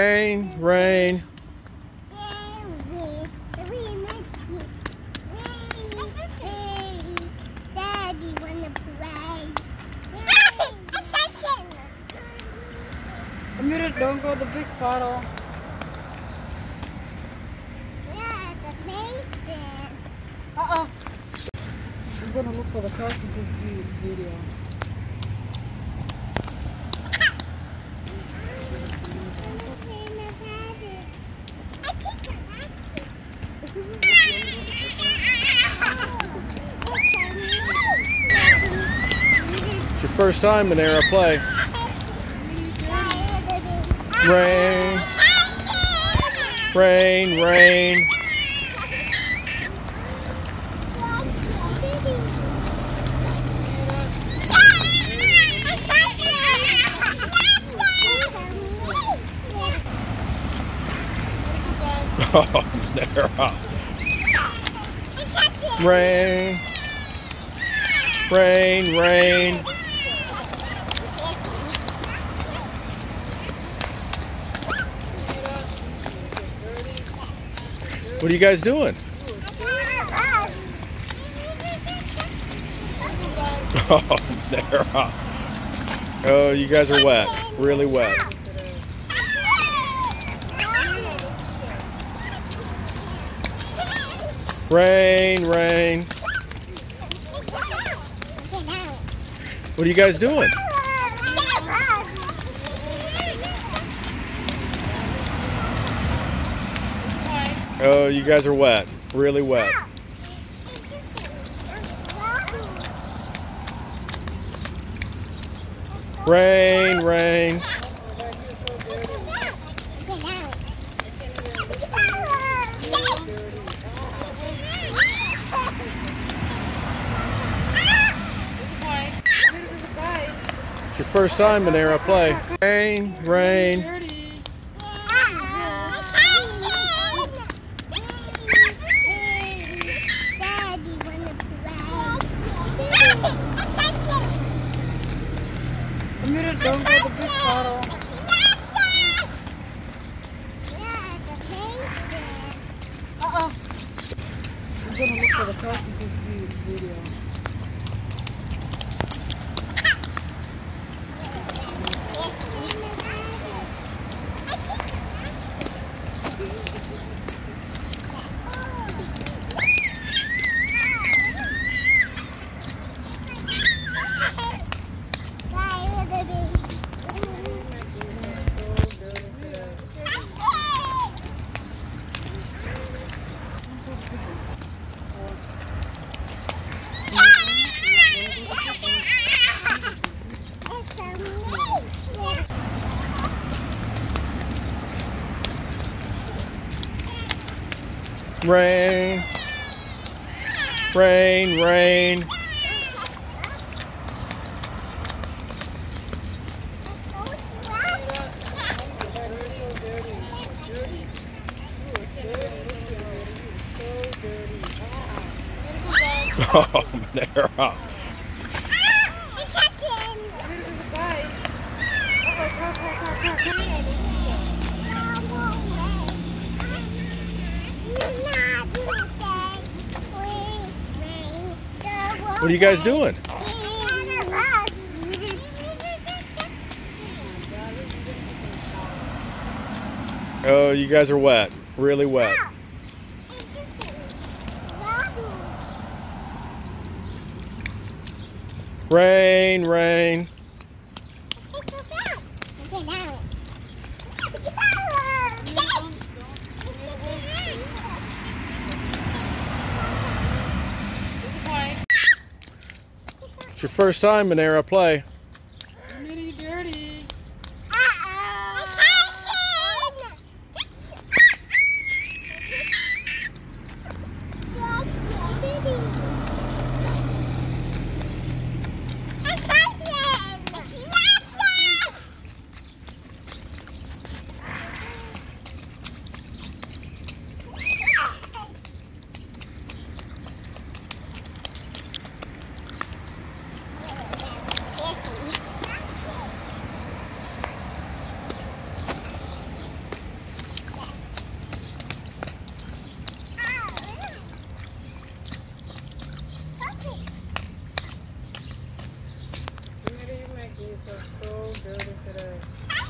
Rain, rain. Daddy wanna play. Amira, don't go the big bottle. Yeah, it's amazing. Uh-uh. I'm gonna look for the person this video. First time, Munira. Play. Rain, rain, rain. Oh. Rain, rain, rain. What are you guys doing? Oh, Munira. Oh, you guys are wet. Really wet. Rain, rain. What are you guys doing? Oh, you guys are wet. Really wet. Rain, rain. It's your first time, Munira. Play. Rain, rain. Dirty. Daddy wanna play. Amira, don't go the big bottle. Yeah, it's amazing. Uh-uh. I'm gonna look for Rain, rain, rain. Oh, Munira. What are you guys doing? Oh, you guys are wet. Really wet. Rain, rain. It's your first time, Munira. Play. building to